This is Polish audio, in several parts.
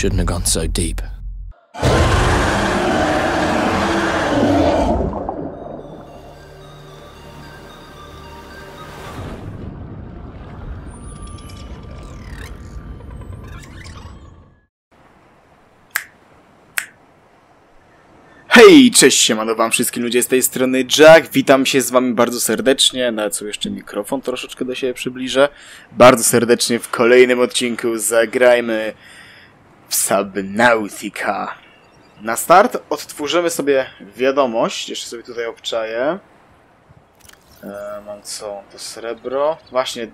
shouldn't have gone so deep. Hej, cześć, siemano wam wszystkim ludzie z tej strony Jack, witam się z wami bardzo serdecznie, nawet sobie jeszcze mikrofon troszeczkę do siebie przybliżę. Bardzo serdecznie w kolejnym odcinku zagrajmy w Subnautica. Na start odtworzymy sobie wiadomość, jeszcze sobie tutaj obczaję. E, mam co? To srebro. Właśnie,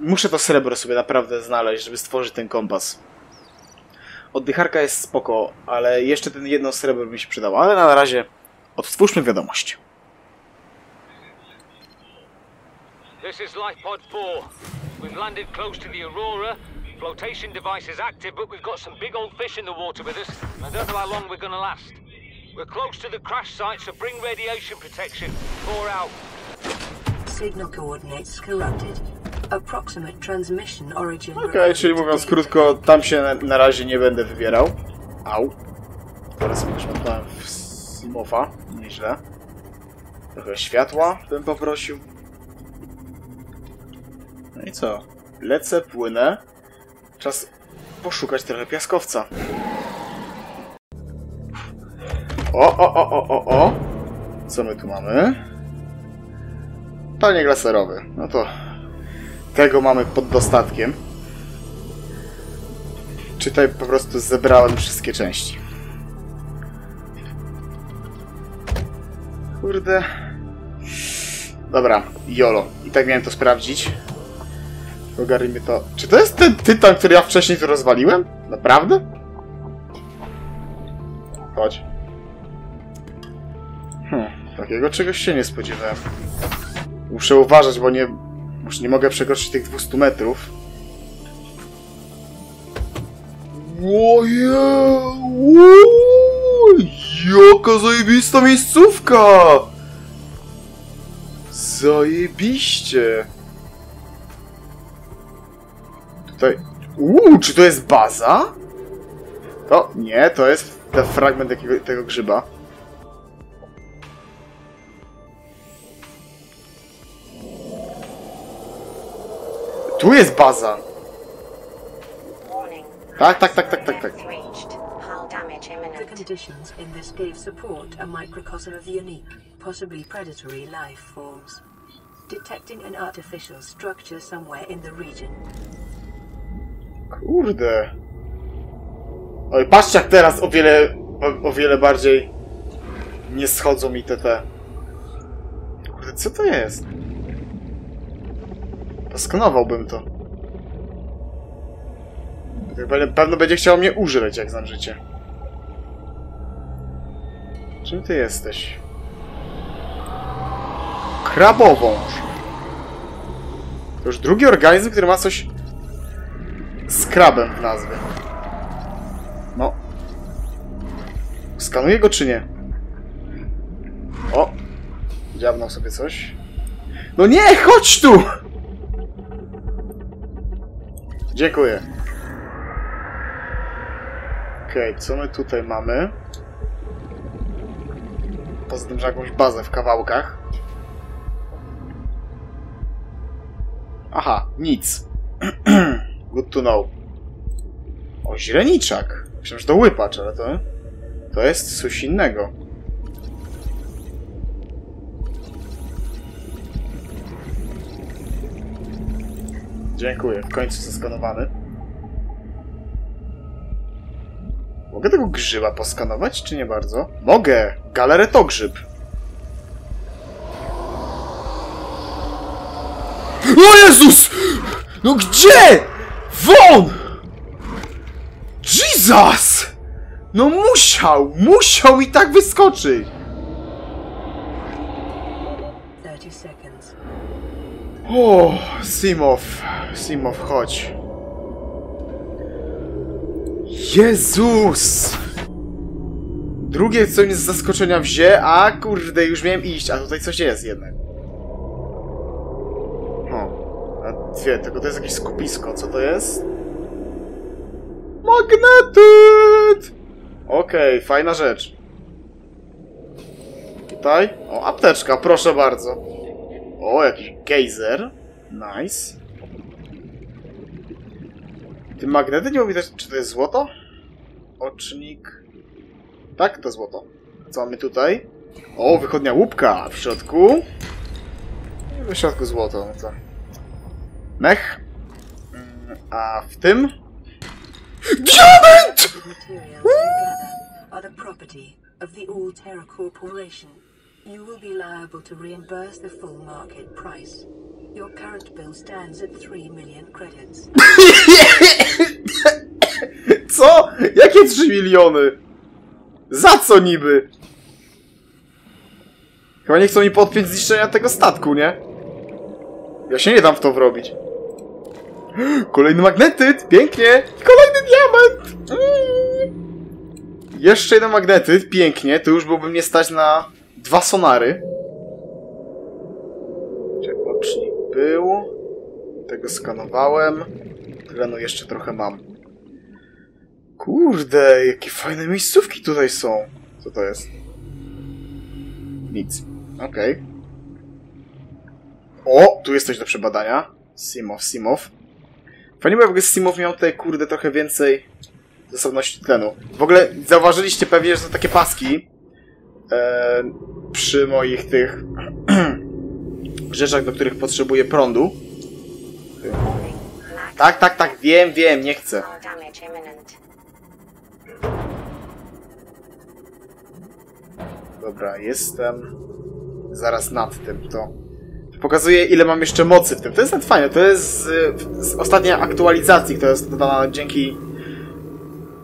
muszę to srebro sobie naprawdę znaleźć, żeby stworzyć ten kompas. Oddycharka jest spoko, ale jeszcze ten jedno srebro mi się przydało. Ale na razie odtwórzmy wiadomość. This is Lifepod 4. We've landed close to the Aurora. Flotation device is active, but we've got some big old fish in the water with us. I don't know how long we're gonna last. We're close to the crash site, so bring radiation protection. Four out. Signal coordinates corrupted. Approximate transmission origin. Okej, czyli mówiąc krótko, tam się na, na razie nie będę wybierał. Au. Teraz też montałem w Simofa. Nieźle. Trochę światła bym poprosił. No i co? Lecę, płynę. Czas poszukać trochę piaskowca. O, o, o, o, o, o. Co my tu mamy? Palnik laserowy. No to tego mamy pod dostatkiem. Czytaj, po prostu zebrałem wszystkie części. Kurde. Dobra, jolo. I tak miałem to sprawdzić. Ogarnijmy to. Czy to jest ten tytan, który ja wcześniej tu rozwaliłem? Naprawdę? Chodź. Hmm, takiego czegoś się nie spodziewałem. Muszę uważać, bo nie... Już nie mogę przekroczyć tych 200 metrów. Oje! Jaka zajebista miejscówka! Zajebiście! Tutaj... Uuu, czy to jest baza? To nie, to jest ten fragment jakiego, tego grzyba. Tu jest baza. Tak, tak, tak, tak, tak, tak. Reached. Hull damage The imminent. conditions in this cave support a microcosm of unique, possibly predatory life forms. Detecting an artificial structure somewhere in the region. Kurde. Oj, patrzcie jak teraz o wiele, o, o wiele bardziej nie schodzą mi te te. Kurde, co to jest? Poskanowałbym to. Tak Pewno będzie chciał mnie użreć, jak znam życie. Czym ty jesteś? Krabowąż. To już drugi organizm, który ma coś z krabem w nazwie. No. Skanuję go czy nie? O! Dziabnął sobie coś. No nie, chodź tu! Dziękuję. Okej, co my tutaj mamy? Poza tym, że jakąś bazę w kawałkach. Aha, nic. Good to know. O, źreniczak. Myślałem, że to łypacz, ale to... To jest coś innego. Dziękuję, w końcu zaskanowany. Mogę tego grzyba poskanować, czy nie bardzo? Mogę! Galaretogrzyb. O Jezus! No gdzie? Won! Jesus! No musiał! Musiał mi tak wyskoczyć! 30 seconds. O, Simow. Simow, chodź. Jezus! Drugie co mnie z zaskoczenia wzię, a kurde, już miałem iść, a tutaj coś jest jednak. O, a dwie, tylko to jest jakieś skupisko, co to jest? Magnetyt! Okej, fajna rzecz. Tutaj? O, apteczka, proszę bardzo. O, jakiś gejzer. Nice. Tym magnety nie też, czy to jest złoto? Ocznik. Tak, to złoto. Co mamy tutaj? O, wychodnia łupka w środku. I w środku złoto, no to. Mech. Mm, A w tym? Diament! The materials you gather are the property of the All Terra Corporation. You will be liable to reimburse the full market price. Your current bill stands at 3 million credits. Co? Jakie 3 miliony? Za co niby? Chyba nie chcą mi podpiąć zniszczenia tego statku, nie? Ja się nie dam w to wrobić. Kolejny magnetyt! Pięknie! Kolejny diament! Mm. Jeszcze jeden magnetyt, pięknie. To już byłby mnie stać na dwa sonary. Gdzie ocznik był? Tego skanowałem. Tlenu jeszcze trochę mam. Kurde, jakie fajne miejscówki tutaj są. Co to jest? Nic. Okej. O, tu jest coś do przebadania. Simow, Simow. Fajnie by jakby Simow miał tutaj, kurde, trochę więcej zasobności tlenu. W ogóle zauważyliście pewnie, że są takie paski e, przy moich tych rzeczach, do których potrzebuję prądu. Tak, tak, tak, wiem, wiem, nie chcę. Dobra, jestem zaraz nad tym. To pokazuje, ile mam jeszcze mocy w tym. To jest nawet fajne. To jest z, z ostatniej aktualizacji, która jest dodana dzięki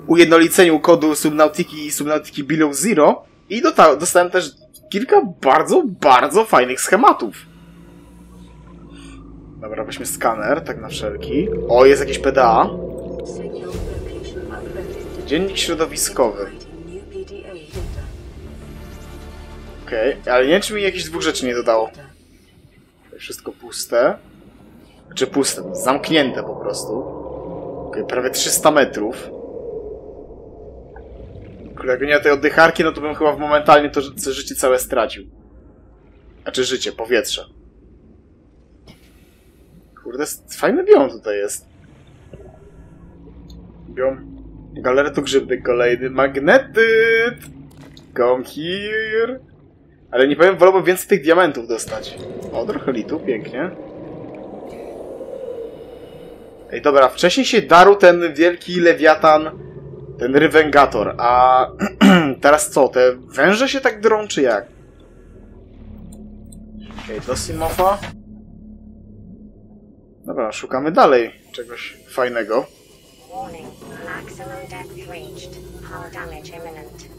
ujednoliceniu kodu Subnautiki i Subnautiki Below Zero. I dostałem też kilka bardzo, bardzo fajnych schematów. Dobra, weźmy skaner, tak na wszelki. O, jest jakieś PDA. Dziennik środowiskowy. Okej, ale nie wiem, czy mi jakichś dwóch rzeczy nie dodało. Tutaj wszystko puste. Czy puste? no, Zamknięte po prostu. Prawie 300 metrów. Kurde, Jakby nie tej oddycharki, no to bym chyba w momentalnie to ży- życie całe stracił. Znaczy życie, powietrze. Kurde, fajny biom tutaj jest. Biom. Galeretu grzybny, kolejny magnetyt! Come here! Ale nie powiem, wolałbym więcej tych diamentów dostać. O, trochę litu, pięknie. Ej, dobra, wcześniej się darł ten wielki lewiatan, ten rywengator, a teraz co, te węże się tak drą, czy jak? Okej, do Simofa. Dobra, szukamy dalej czegoś fajnego. Warning. Maximum depth reached. Hull damage imminent.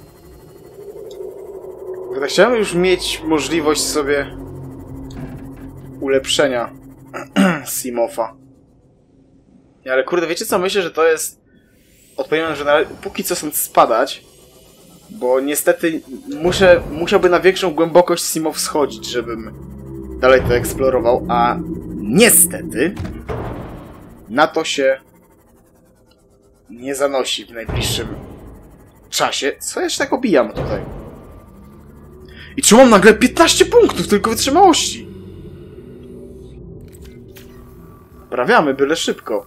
Chciałem już mieć możliwość sobie ulepszenia Simofa. Ale kurde, wiecie co? Myślę, że to jest odpowiedź, że na... póki co stąd spadać, bo niestety muszę, musiałby na większą głębokość Simow schodzić, żebym dalej to eksplorował, a niestety na to się nie zanosi w najbliższym czasie. Co ja się tak obijam tutaj? I czy mam nagle 15 punktów tylko wytrzymałości? Prawiamy, byle szybko.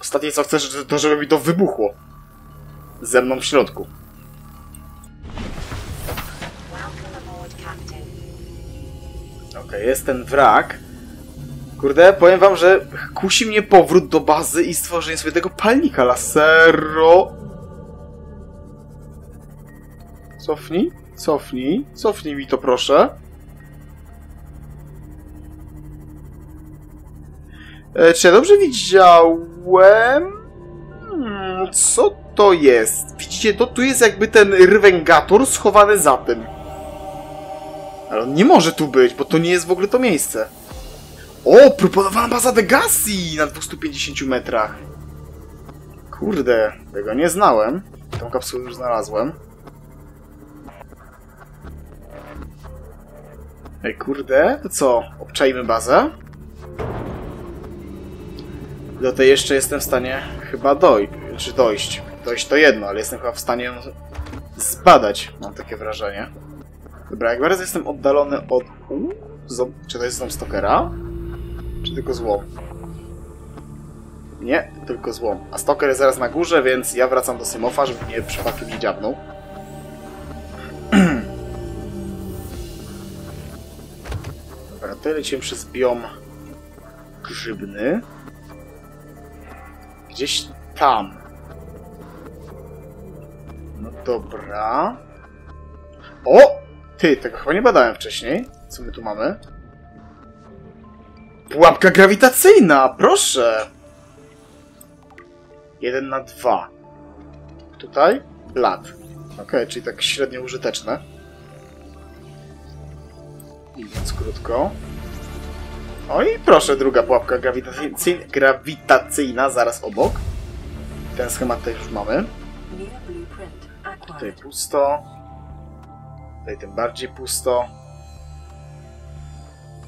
Ostatnie co chcę, to żeby mi to wybuchło. Ze mną w środku. Okej, jest ten wrak. Kurde, powiem wam, że kusi mnie powrót do bazy i stworzenie sobie tego palnika lasero. Cofnij, cofnij, cofnij mi to proszę. E, czy ja dobrze widziałem? Hmm, co to jest? Widzicie, to tu jest jakby ten rwengator schowany za tym. Ale on nie może tu być, bo to nie jest w ogóle to miejsce. O, proponowana baza Degassi na 250 metrach. Kurde, tego nie znałem. Tą kapsułę już znalazłem. Ej, kurde, to co? Obczajmy bazę? Do tej jeszcze jestem w stanie chyba doj Czy dojść. Dojść to jedno, ale jestem chyba w stanie ją zbadać, mam takie wrażenie. Dobra, jak bardzo jestem oddalony od... U? Czy to jest dom Stokera? Czy tylko złom? Nie, tylko złom. A Stoker jest zaraz na górze, więc ja wracam do Symofa, żeby mnie przypadkiem nie dziabnął. To lecimy przez biom grzybny. Gdzieś tam. No dobra. O! Ty, tego chyba nie badałem wcześniej. Co my tu mamy? Pułapka grawitacyjna! Proszę! Jeden na dwa. Tutaj? Lat. Okej, czyli tak średnio użyteczne. I więc krótko. O i proszę, druga pułapka grawitacyjna, grawitacyjna zaraz obok. Ten schemat też już mamy. Tutaj pusto. Tutaj tym bardziej pusto.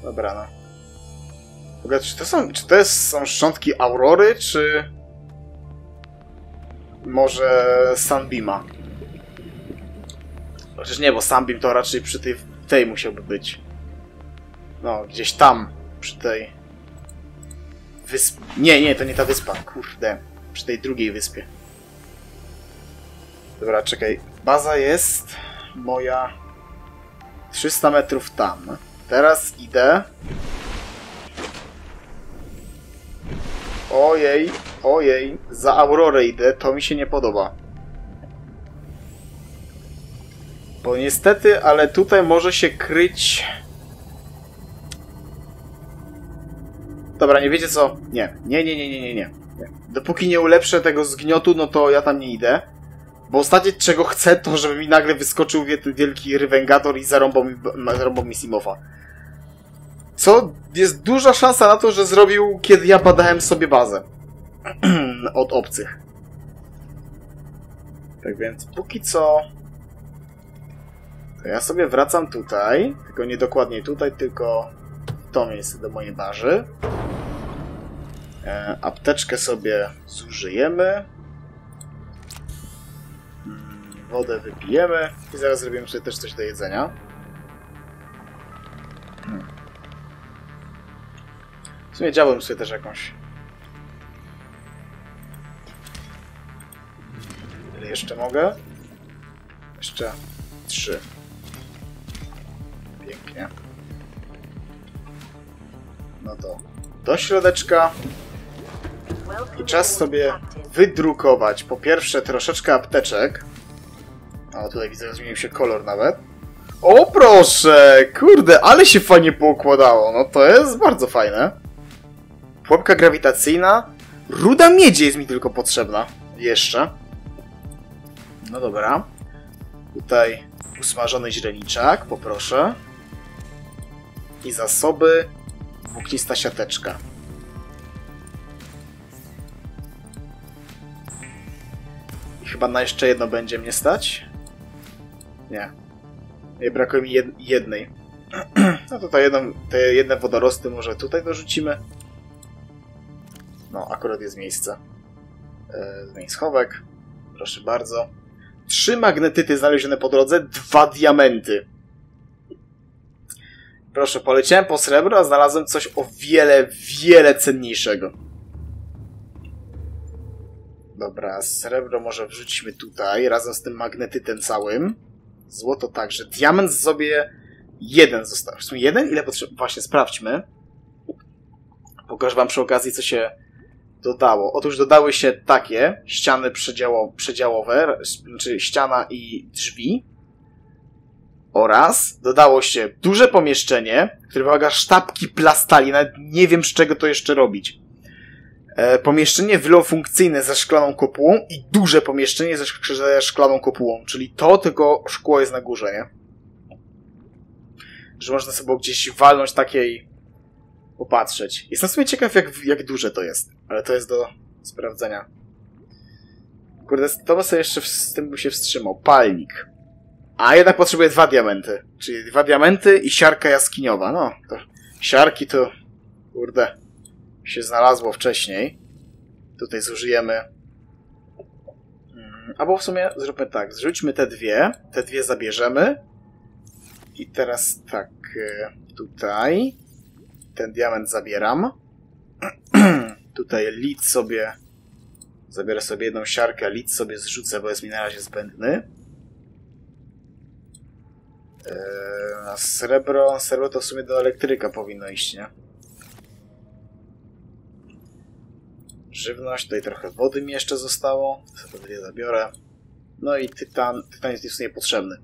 Dobra, no. W czy to są, czy to są szczątki Aurory, czy... Może Sunbeama? Chociaż nie, bo Sunbeam to raczej przy tej, tej musiałby być. No, gdzieś tam, przy tej... Wysp... Nie, nie, to nie ta wyspa, kurde. Przy tej drugiej wyspie. Dobra, czekaj. Baza jest moja 300 metrów tam. Teraz idę. Ojej, ojej, za Aurorę idę, to mi się nie podoba. Bo niestety, ale tutaj może się kryć... Dobra, nie wiecie co? Nie, nie, nie, nie, nie, nie, nie. Dopóki nie ulepszę tego zgniotu, no to ja tam nie idę. Bo ostatnie czego chcę, to żeby mi nagle wyskoczył wie- wielki rywengator i zarąbał mi, zarąbał mi Simofa. Co jest duża szansa na to, że zrobił, kiedy ja badałem sobie bazę. Od obcych. Tak więc póki co... To ja sobie wracam tutaj. Tylko nie dokładnie tutaj, tylko w to miejsce do mojej bazy. E, apteczkę sobie zużyjemy. wodę wypijemy i zaraz zrobimy sobie też coś do jedzenia. Hmm. W sumie sobie też jakąś. Ile jeszcze mogę? Jeszcze trzy. Pięknie. No to do środeczka. I czas sobie wydrukować po pierwsze troszeczkę apteczek. O, tutaj widzę, zmienił się kolor nawet. O proszę! Kurde, ale się fajnie poukładało. No to jest bardzo fajne. Pułapka grawitacyjna. Ruda miedzi jest mi tylko potrzebna. Jeszcze. No dobra. Tutaj usmażony źreniczak, poproszę. I zasoby. Włóknista siateczka. Chyba na jeszcze jedno będzie mnie stać. Nie. Nie, brakuje mi jed jednej. No to ta jedną, te jedne wodorosty może tutaj dorzucimy. No, akurat jest miejsce. E, Zmień schowek. Proszę bardzo. Trzy magnetyty znalezione po drodze, dwa diamenty. Proszę, poleciałem po srebro, a znalazłem coś o wiele, wiele cenniejszego. Dobra, srebro może wrzućmy tutaj, razem z tym magnetytem całym. Złoto także. Diament sobie jeden został. W sumie jeden? Ile potrzeba? Właśnie, sprawdźmy. Pokażę wam przy okazji, co się dodało. Otóż dodały się takie ściany przedziało, przedziałowe, znaczy ściana i drzwi. Oraz dodało się duże pomieszczenie, które wymaga sztabki plastali. Nawet nie wiem, z czego to jeszcze robić. E, pomieszczenie wielofunkcyjne ze szklaną kopułą i duże pomieszczenie ze, ze szklaną kopułą. Czyli to tylko szkło jest na górze, nie? Że można sobie gdzieś walnąć takiej popatrzeć. Jestem sobie ciekaw, jak, jak duże to jest. Ale to jest do sprawdzenia. Kurde, to bym sobie jeszcze z tym by się wstrzymał. Palnik. A jednak potrzebuję dwa diamenty. Czyli dwa diamenty i siarka jaskiniowa. No, to siarki to... Kurde. Się znalazło wcześniej. Tutaj zużyjemy Albo w sumie zróbmy tak, zrzućmy te dwie, te dwie zabierzemy. I teraz tak, e, tutaj ten diament zabieram. tutaj lit sobie, zabiorę sobie jedną siarkę, lit sobie zrzucę, bo jest mi na razie zbędny. E, a srebro, srebro to w sumie do elektryka powinno iść, nie? Żywność, tutaj trochę wody mi jeszcze zostało, sobie dwie zabiorę. No i tytan, tytan jest niepotrzebny.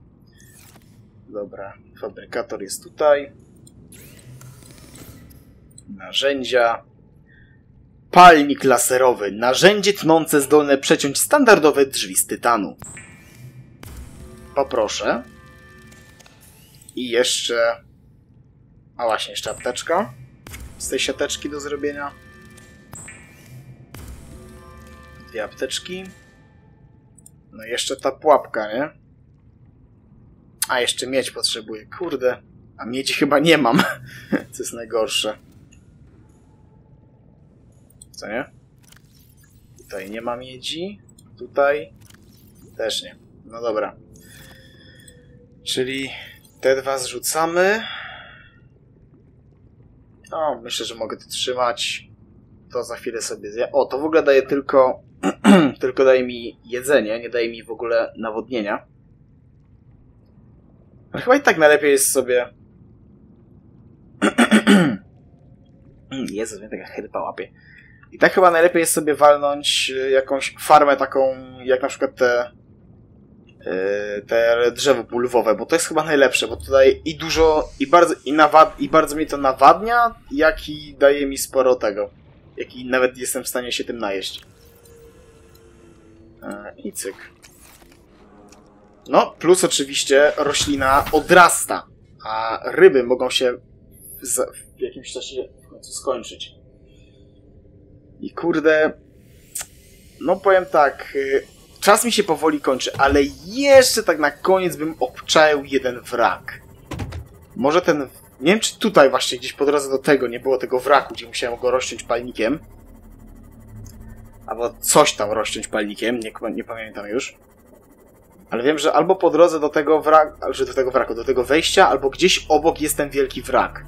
Dobra, fabrykator jest tutaj. Narzędzia. Palnik laserowy. Narzędzie tnące zdolne przeciąć standardowe drzwi z tytanu. Poproszę. I jeszcze... A właśnie, jeszcze apteczka. Z tej siateczki do zrobienia. Dwie apteczki. No jeszcze ta pułapka, nie? A, jeszcze miedź potrzebuję. Kurde. A miedzi chyba nie mam. Co jest najgorsze. Co nie? Tutaj nie ma miedzi. Tutaj też nie. No dobra. Czyli te dwa zrzucamy. O, myślę, że mogę to trzymać. To za chwilę sobie zje. O, to w ogóle daje tylko tylko daje mi jedzenie, nie daje mi w ogóle nawodnienia. Ale chyba i tak najlepiej jest sobie... Jezus, mnie taka chrypa łapie. I tak chyba najlepiej jest sobie walnąć y, jakąś farmę taką, jak na przykład te y, te drzewo pulwowe, bo to jest chyba najlepsze, bo tutaj i dużo, i bardzo, i, nawad, i bardzo mi to nawadnia, jak i daje mi sporo tego. Jak i nawet jestem w stanie się tym najeść. I cyk. No, plus oczywiście roślina odrasta, a ryby mogą się w jakimś czasie w końcu skończyć. I kurde, no powiem tak, y, czas mi się powoli kończy, ale jeszcze tak na koniec bym obczaił jeden wrak. Może ten, nie wiem czy tutaj właśnie gdzieś po drodze do tego nie było tego wraku, gdzie musiałem go rozciąć palnikiem. Albo coś tam rozciąć palnikiem, nie, nie pamiętam już. Ale wiem, że albo po drodze do tego wraku, że do tego wraku, do tego wejścia, albo gdzieś obok jest ten wielki wrak.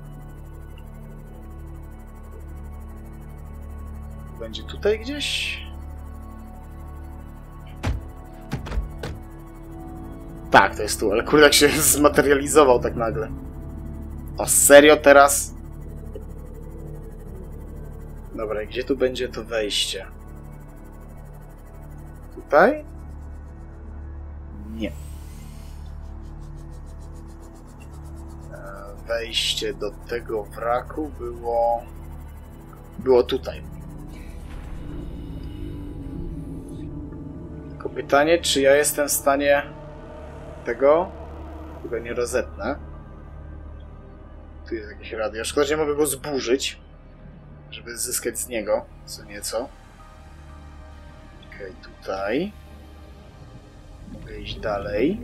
Będzie tutaj gdzieś? Tak, to jest tu, ale kurde jak się zmaterializował tak nagle. O serio teraz? Dobra, gdzie tu będzie to wejście? Tutaj? Nie. E, wejście do tego wraku było... Było tutaj. Tylko pytanie, czy ja jestem w stanie tego? Chyba nie rozetnę. Tu jest jakieś radio. Szkoda, że nie mogę go zburzyć, żeby zyskać z niego co nieco. Okej, okay, tutaj. Mogę iść dalej.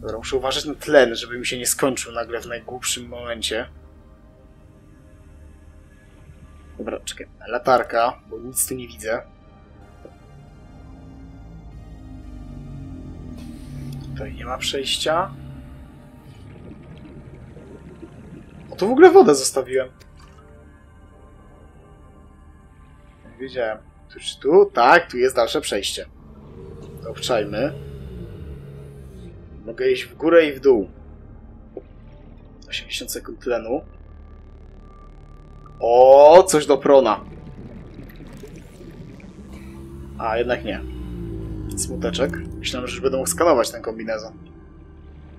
Dobra, muszę uważać na tlen, żeby mi się nie skończył nagle w najgłupszym momencie. Dobra, czekaj. Latarka, bo nic tu nie widzę. Tutaj nie ma przejścia. O, tu w ogóle wodę zostawiłem. Wiedziałem. Czy tu? Tak, tu jest dalsze przejście. Obczajmy. Mogę iść w górę i w dół. 80 sekund tlenu. O, coś do prona. A, jednak nie. Smuteczek. Myślałem, że już będę mógł skanować ten kombinezon.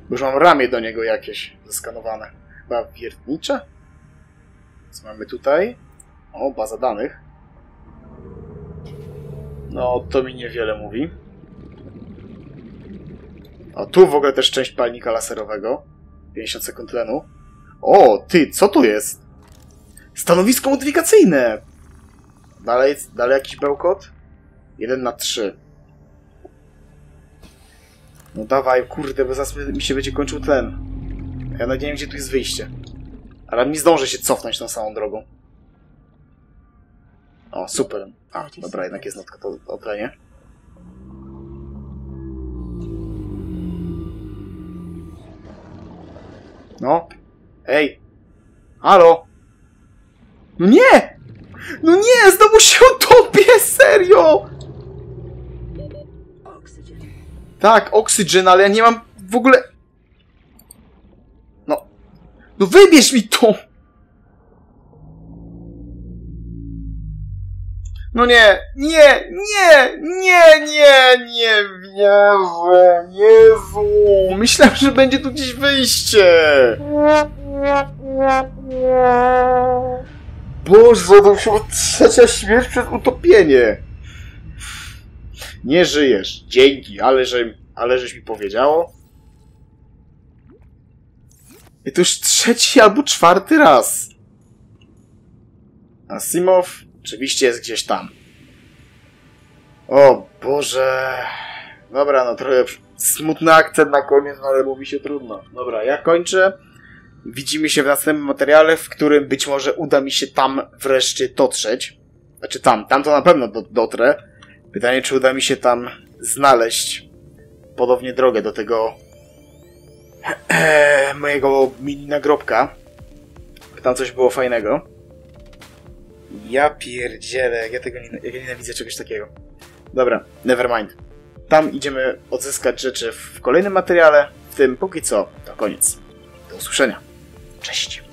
Bo już mam ramię do niego jakieś zeskanowane. Chyba wiertnicze? Co mamy tutaj? O, baza danych. No, to mi niewiele mówi. O, tu w ogóle też część palnika laserowego. 50 sekund tlenu. O, ty, co tu jest? Stanowisko modyfikacyjne! Dalej, dalej jakiś bełkot? 1 na 3. No dawaj, kurde, bo zaraz mi się będzie kończył tlen. Ja nawet nie wiem, gdzie tu jest wyjście. Ale nie zdążę się cofnąć tą samą drogą. O, super. A, dobra, jednak jest notka to o tlenie. No. Ej. Halo. No nie! No nie! Znowu się utopię! Serio! Tak, oksygen, ale ja nie mam w ogóle... No. No wybierz mi to! No nie, nie, nie, nie, nie, nie wierzę, Jezu! Myślałem, że będzie tu gdzieś wyjście! Boże, to chyba trzecia śmierć przez utopienie! Nie żyjesz. Dzięki, ale, że, ale żeś mi powiedziało. I to już trzeci albo czwarty raz. Asimov oczywiście jest gdzieś tam. O Boże. Dobra, no trochę smutny akcent na koniec, no ale mówi się trudno. Dobra, ja kończę. Widzimy się w następnym materiale, w którym być może uda mi się tam wreszcie dotrzeć. Znaczy tam, tam to na pewno do, dotrę. Pytanie, czy uda mi się tam znaleźć podobnie drogę do tego mojego mini nagrobka. Tam coś było fajnego. Ja pierdzielę, ja tego nie, ja nienawidzę czegoś takiego. Dobra, nevermind. Tam idziemy odzyskać rzeczy w kolejnym materiale. W tym póki co to koniec. Do usłyszenia. Cześć.